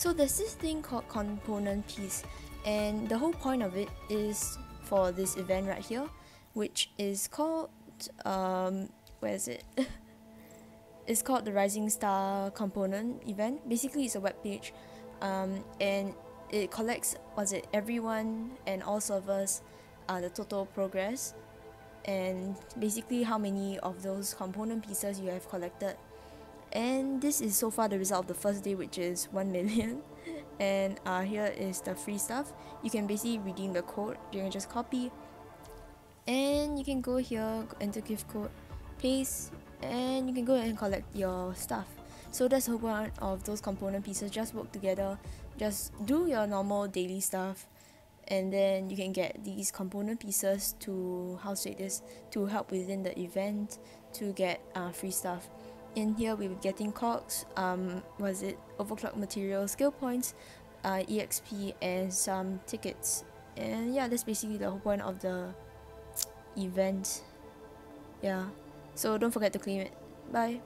So there's this thing called component piece, and the whole point of it is for this event right here, which is called um, where is it? it's called the Rising Star Component event. Basically, it's a web page, um, and it collects was it everyone and all servers, uh, the total progress, and basically how many of those component pieces you have collected. And this is so far the result of the first day, which is 1 million. and uh, here is the free stuff. You can basically redeem the code. You can just copy, and you can go here, enter gift code, paste, and you can go and collect your stuff. So that's the point of those component pieces. Just work together. Just do your normal daily stuff, and then you can get these component pieces to how say this to help within the event to get uh, free stuff. In here, we were getting cogs. Um, was it overclock material, skill points, uh, exp, and some tickets. And yeah, that's basically the whole point of the event. Yeah. So don't forget to claim it. Bye.